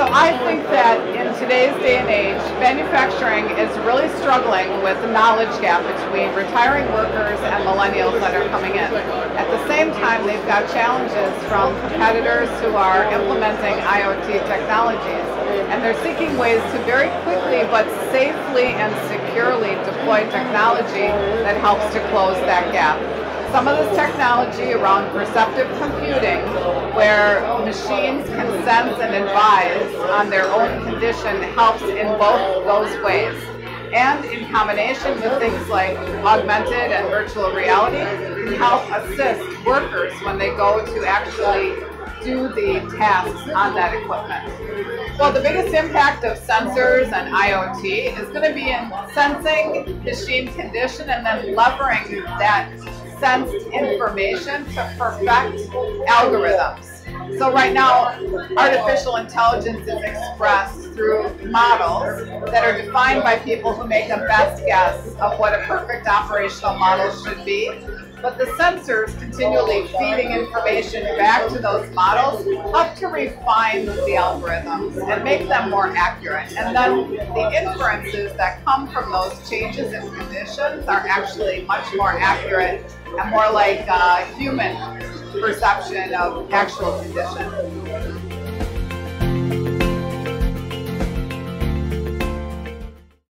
So I think that in today's day and age, manufacturing is really struggling with the knowledge gap between retiring workers and millennials that are coming in. At the same time, they've got challenges from competitors who are implementing IoT technologies. And they're seeking ways to very quickly but safely and securely deploy technology that helps to close that gap some of this technology around perceptive computing, where machines can sense and advise on their own condition, helps in both those ways. And in combination with things like augmented and virtual reality, can help assist workers when they go to actually do the tasks on that equipment. Well, the biggest impact of sensors and IoT is going to be in sensing machine condition and then leveraging that sensed information to perfect algorithms. So right now, artificial intelligence is expressed through models that are defined by people who make a best guess of what a perfect operational model should be. But the sensors continually feeding information back to those models help to refine the algorithms and make them more accurate. And then the inferences that come from those changes in conditions are actually much more accurate and more like uh, human perception of actual conditions.